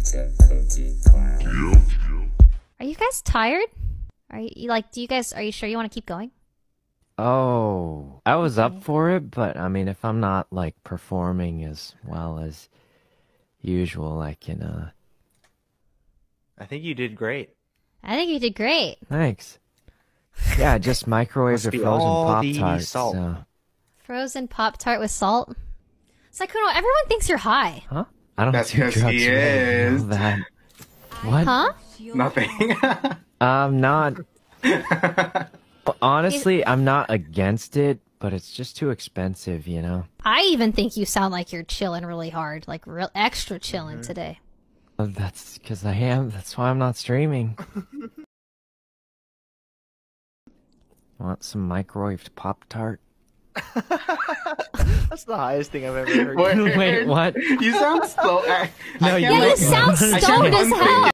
Radioactive Cookie Cloud. Are you guys tired? Are you like? Do you guys? Are you sure you want to keep going? Oh, I was up for it, but I mean, if I'm not like performing as well as usual, I can, uh, I think you did great. I think you did great. thanks. Yeah, just microwaved Must or be frozen all Pop the Tarts. salt. So. Frozen Pop Tart with salt. Sykkuno, everyone thinks you're high. Huh? I don't That's do 'cause drugs. he right? Know is. that. What? Huh? Nothing. I'm not. But honestly, I'm not against it, but it's just too expensive, you know. I even think you sound like you're chilling really hard, like real extra chilling Mm-hmm. today. Uh, That's because I am. That's why I'm not streaming. Want some microwaved Pop Tart? That's the highest thing I've ever heard. Wait, Wait, what? You sound so. I, No, I you you look- look- sound I stoned as hell.